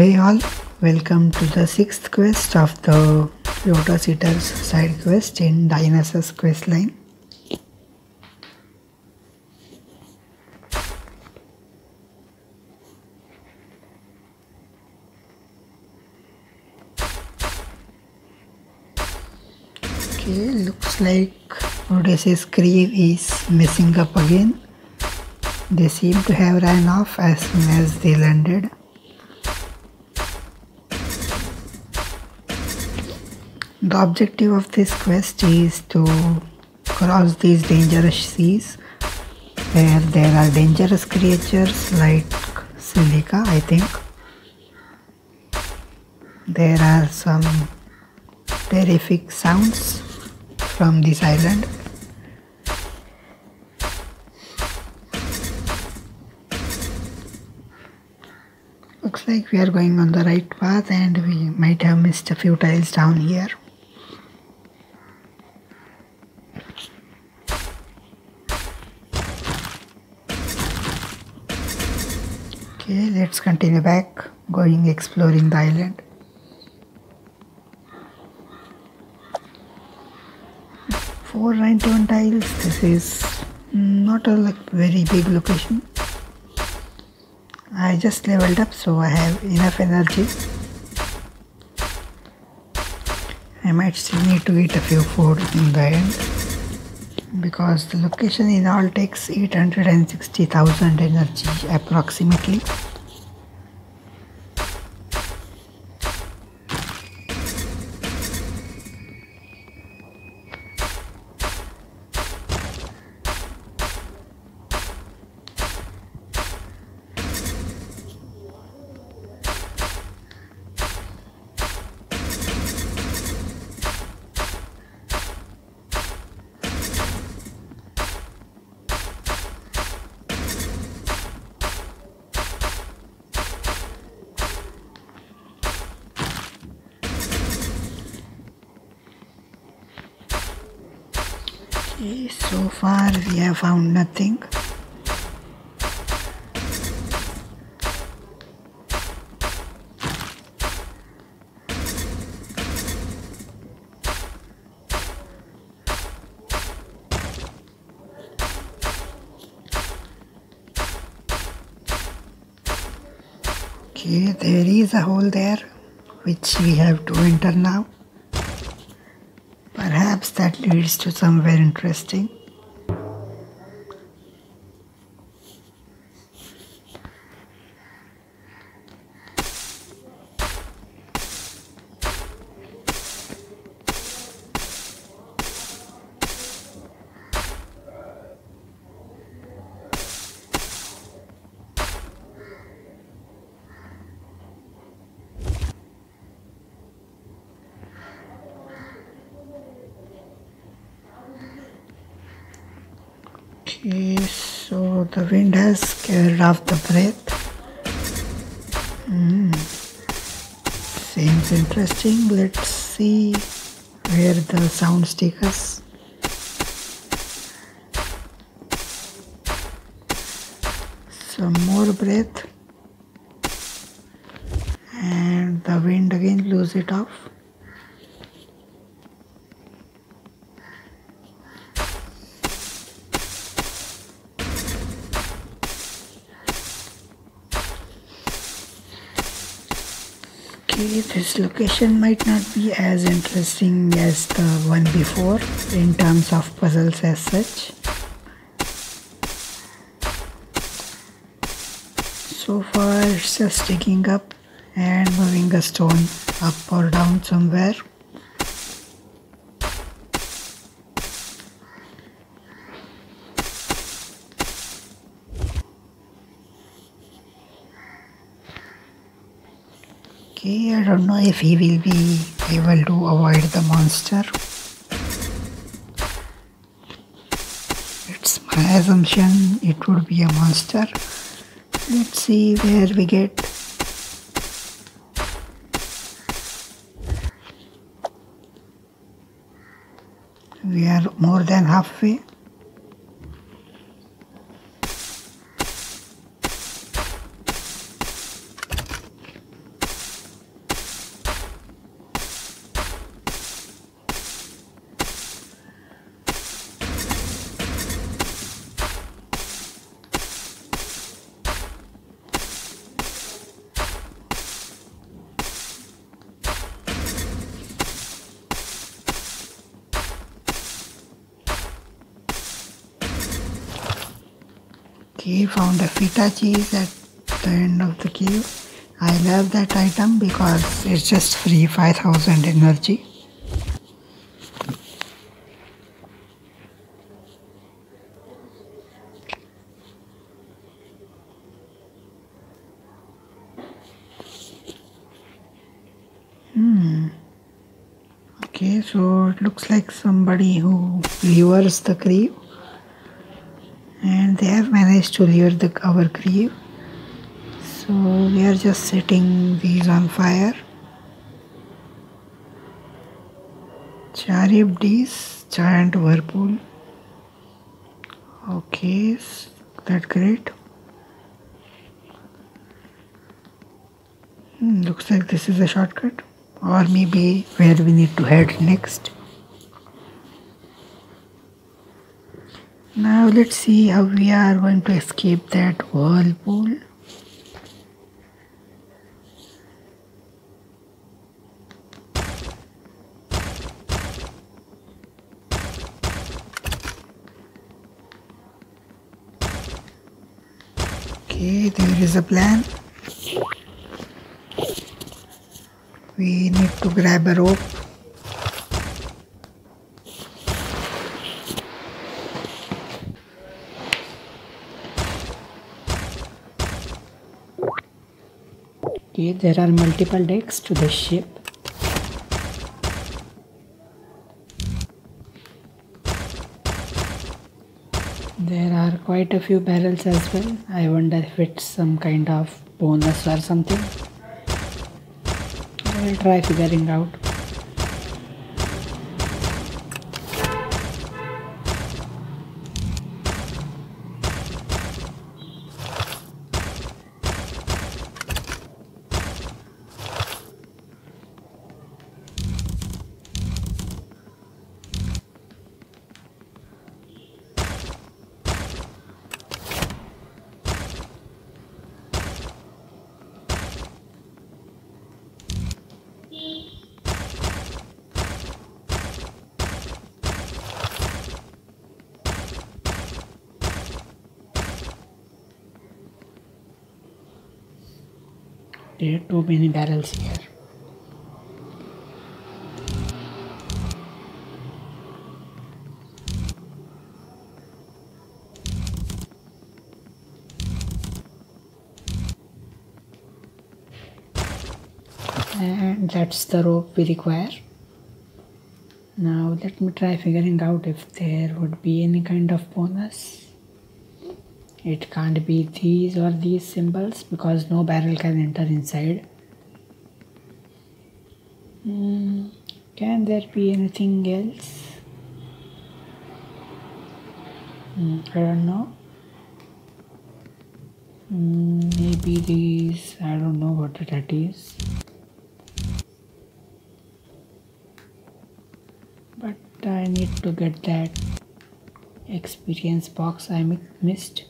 Hey all, welcome to the sixth quest of the Lotus Eaters side quest in Dionysus quest line. Okay, looks like Odysseus' crew is messing up again. They seem to have ran off as soon as they landed. The objective of this quest is to cross these dangerous seas where there are dangerous creatures like Scylla, I think. There are some terrific sounds from this island. Looks like we are going on the right path and we might have missed a few tiles down here. Okay, let's continue back, going exploring the island. Four ninety-one tiles. This is not a like very big location. I just leveled up, so I have enough energy. I might still need to eat a few food in the end because the location in all takes 860,000 energy approximately. Okay, so far we have found nothing. Okay, there is a hole there which we have to enter now. Perhaps that leads to somewhere interesting. Okay, so the wind has scared off the breath. Hmm. Seems interesting. Let's see where the sounds take us. Some more breath. And the wind again blows it off. Okay, this location might not be as interesting as the one before in terms of puzzles as such. So far it's just digging up and moving a stone up or down somewhere. Okay, I don't know if he will be able to avoid the monster. It's my assumption it would be a monster. Let's see where we get. We are more than halfway. Okay, found a feta cheese at the end of the cave. I love that item because it's just free 5000 energy. Hmm. Okay, so it looks like somebody who lures the and they have managed to lure the our cave so we are just setting these on fire. Charybdis giant whirlpool. Okay that great. Hmm, looks like this is a shortcut. Or maybe where we need to head next Now let's see how we are going to escape that whirlpool. Okay, there is a plan. We need to grab a rope Okay, there are multiple decks to the ship. There are quite a few barrels as well. I wonder if it's some kind of bonus or something. I will try figuring out. There are too many barrels here. and that's the rope we require now let me try figuring out if there would be any kind of bonus it can't be these or these symbols because no barrel can enter inside. Mm, can there be anything else? Mm, I don't know. Mm, maybe these I don't know what that is. But I need to get that experience box I missed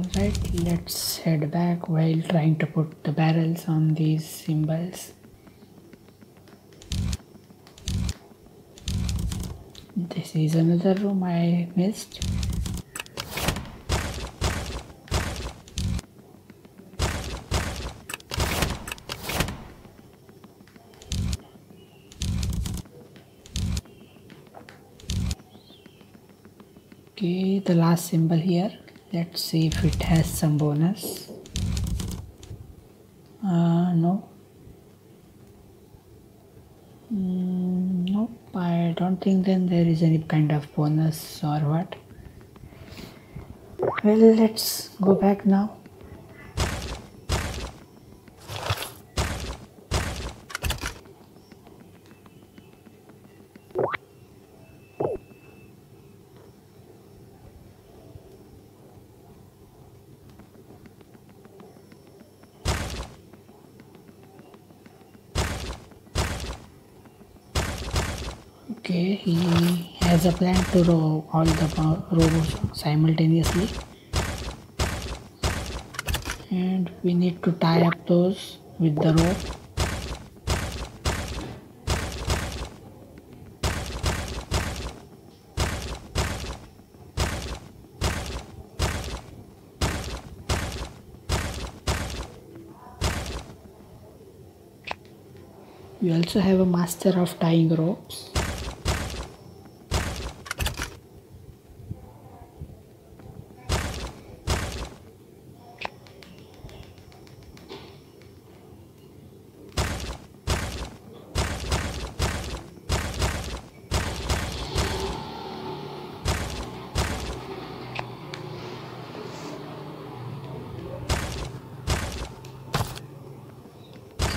Alright, let's head back while trying to put the barrels on these symbols. This is another room I missed. Okay, the last symbol here let's see if it has some bonus. Uh, no. Mm, nope I don't think then there is any kind of bonus or what. Well let's go back now okay he has a plan to row all the robots simultaneously and we need to tie up those with the rope We also have a master of tying ropes.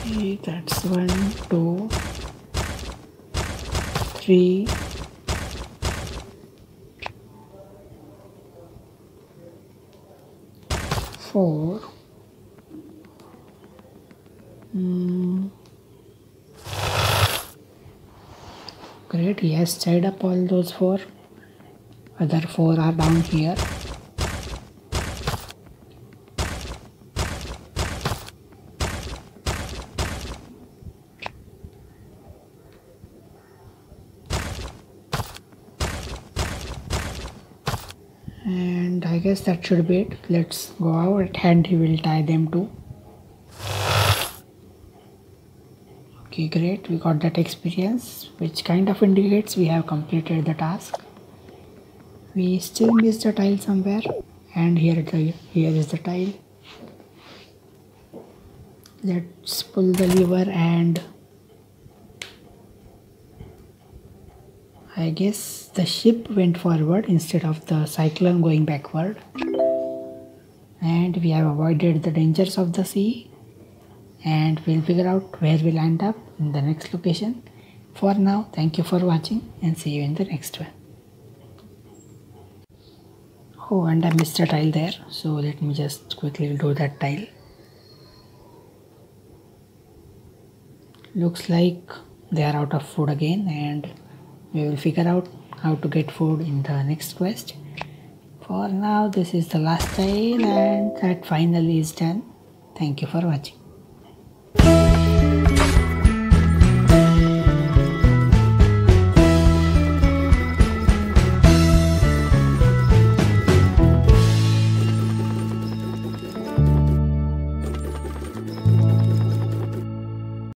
Okay that's one two three. Four. Mm. great he has tied up all those four. Other four are down here that should be it let's go out. And he will tie them too. Okay great. We got that experience which kind of indicates we have completed the task. We still missed the tile somewhere. And here the here is the tile. Let's pull the lever and I guess the ship went forward instead of the cyclone going backward. And we have avoided the dangers of the sea. And we'll figure out where we'll end up in the next location. For now, thank you for watching and see you in the next one. Oh, and I missed a tile there. So let me just quickly do that tile. Looks like they are out of food again and we will figure out how to get food in the next quest. For now this is the last tile and that finally is done. Thank you for watching